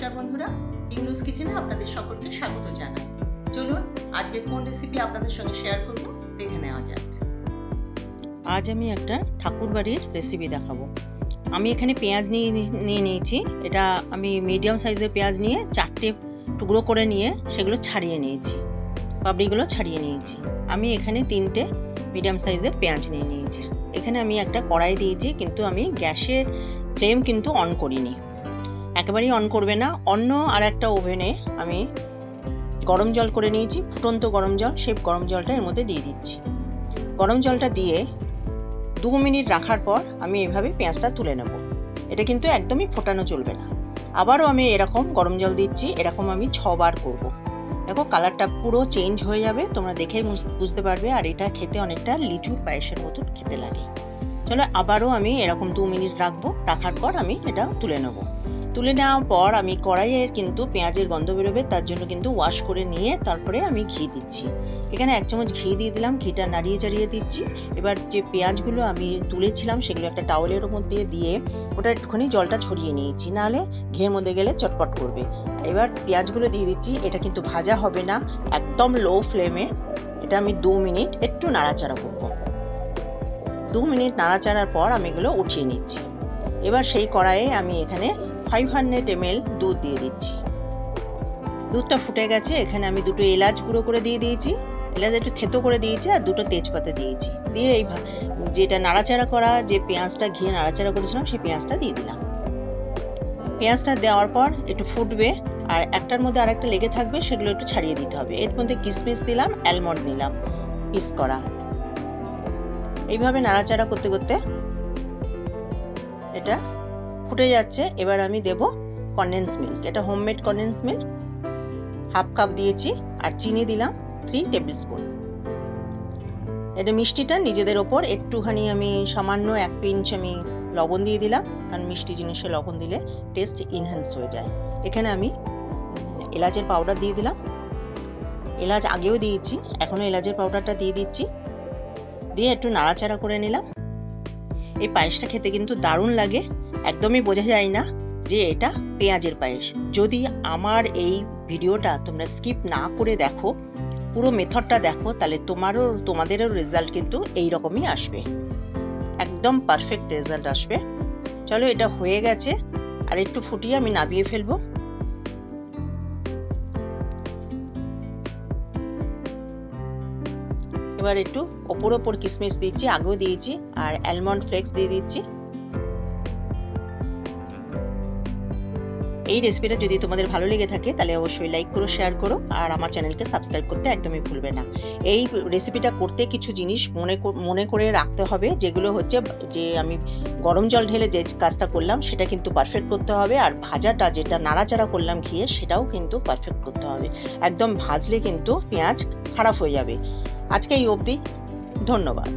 নমস্কার বন্ধুরা ইংলুস কিচেনে আপনাদের সকলকে স্বাগত জানাই। চলুন আজকে কোন রেসিপি আপনাদের সঙ্গে শেয়ার করব, দেখে নেওয়া যাক। আজ আমি একটা ঠাকুর বাড়ির রেসিপি দেখাবো। আমি এখানে পেঁয়াজ নিয়ে নিয়ে নিয়েছি। এটা আমি মিডিয়াম সাইজের পেঁয়াজ নিয়ে চারটে টুকরো করে নিয়ে সেগুলো ছাড়িয়ে নিয়েছি। পাবড়িগুলো ছাড়িয়ে নিয়েছি। আমি এখানে তিনটে মিডিয়াম সাইজের পেঁয়াজ নিয়ে নিয়েছি। এখানে আমি একটা কড়াই দিয়েছি, কিন্তু আমি গ্যাসের ফ্লেম কিন্তু অন করিনি। একেবারেই অন করবে না। অন্য আর একটা ওভেনে আমি গরম জল করে নিয়েছি, ফুটন্ত গরম জল, সেই গরম জলটা এর মধ্যে দিয়ে দিচ্ছি। গরম জলটা দিয়ে দু মিনিট রাখার পর আমি এভাবে পেঁয়াজটা তুলে নেব। এটা কিন্তু একদমই ফোটানো চলবে না। আবারও আমি এরকম গরম জল দিচ্ছি, এরকম আমি ছবার করব। দেখো কালারটা পুরো চেঞ্জ হয়ে যাবে, তোমরা দেখেই বুঝতে পারবে, আর এটা খেতে অনেকটা লিচুর পায়েসের মতন খেতে লাগে। চলো আবারও আমি এরকম দু মিনিট রাখব, রাখার পর আমি এটা তুলে নেব। তুলে নেওয়ার পর আমি কড়াইয়ের কিন্তু পেঁয়াজের গন্ধ বেরোবে, তার জন্য কিন্তু ওয়াশ করে নিয়ে তারপরে আমি ঘি দিচ্ছি। এখানে এক চামচ ঘি দিয়ে দিলাম, ঘিটা নাড়িয়ে চাড়িয়ে দিচ্ছি। এবার যে পেঁয়াজগুলো আমি তুলেছিলাম, সেগুলো একটা টাওয়েলের মধ্যে দিয়ে ওটা একটুখানি জলটা ছড়িয়ে নিয়েছি, নাহলে ঘিয়ের মধ্যে গেলে চটপট করবে। এবার পেঁয়াজগুলো দিয়ে দিচ্ছি, এটা কিন্তু ভাজা হবে না, একদম লো ফ্লেমে এটা আমি দু মিনিট একটু নাড়াচাড়া করব। দু মিনিট নাড়াচাড়ার পর আমি এগুলো উঠিয়ে নিচ্ছি। এবার সেই কড়াইয়ে আমি এখানে ফাইভ হান্ড্রেড এমএল দুধ দিয়ে দিচ্ছি। দুধটা ফুটে গেছে, এখানে আমি দুটো এলাচ গুঁড়ো করে দিয়ে দিয়েছি। এলাচ একটু থেতো করে দিয়েছি আর দুটো তেজপাতা দিয়েছি। দিয়ে এই যেটা নাড়াচাড়া করা, যে পেঁয়াজটা ঘিয়ে নাড়াচাড়া করেছিলাম, সেই পেঁয়াজটা দিয়ে দিলাম। পেঁয়াজটা দেওয়ার পর একটু ফুটবে আর একটার মধ্যে আরেকটা লেগে থাকবে, সেগুলো একটু ছাড়িয়ে দিতে হবে। এর মধ্যে কিশমিশ দিলাম অ্যালমন্ড নিলাম পিস করা। এইভাবে নাড়াচাড়া করতে করতে এটা ফুটে যাচ্ছে। এবার আমি দেব কন্ডেন্স মিল্ক এটা homemade condense milk half cup দিয়েছি আর চিনি দিলাম থ্রি টেবিল স্পুন এটা মিষ্টিটা নিজেদের ওপর একটুখানি আমি সামান্য এক পিঞ্চ আমি লবণ দিয়ে দিলাম। কারণ মিষ্টি জিনিসে লবণ দিলে টেস্ট ইনহ্যান্স হয়ে যায়। এখানে আমি এলাচের পাউডার দিয়ে দিলাম। এলাচ আগেও দিয়েছি, এখনও এলাচের পাউডারটা দিয়ে দিচ্ছি। দিয়ে একটু নাড়াচাড়া করে নিলাম। এই পায়েসটা খেতে কিন্তু দারুণ লাগে। একদমই বোঝা যায় না যে এটা পেঁয়াজের পায়েস। যদি আমার এই ভিডিওটা তোমরা স্কিপ না করে দেখো, পুরো মেথডটা দেখো, তাহলে তোমারও, তোমাদেরও রেজাল্ট কিন্তু এই রকমই আসবে। একদম পারফেক্ট রেজাল্ট আসবে। চলো এটা হয়ে গেছে। আর একটু ফুটিয়ে আমি নাবিয়ে ফেলব। এবার একটু ওপর ওপর কিশমিশ দিচ্ছি, আগেও দিয়েছি, আর অ্যালমন্ড ফ্লেক্স দিয়ে দিচ্ছি। এই রেসিপিটা যদি তোমাদের ভালো লেগে থাকে, তাহলে অবশ্যই লাইক করো শেয়ার করো, আর আমার চ্যানেলকে সাবস্ক্রাইব করতে একদমই ভুলবে না। এই রেসিপিটা করতে কিছু জিনিস মনে মনে করে রাখতে হবে, যেগুলো হচ্ছে যে আমি গরম জল ঢেলে যে কাজটা করলাম, সেটা কিন্তু পারফেক্ট করতে হবে, আর ভাজাটা যেটা নাড়াচাড়া করলাম ঘিয়ে, সেটাও কিন্তু পারফেক্ট করতে হবে। একদম ভাজলে কিন্তু পেঁয়াজ খারাপ হয়ে যাবে। আজকে এই অবধি ধন্যবাদ।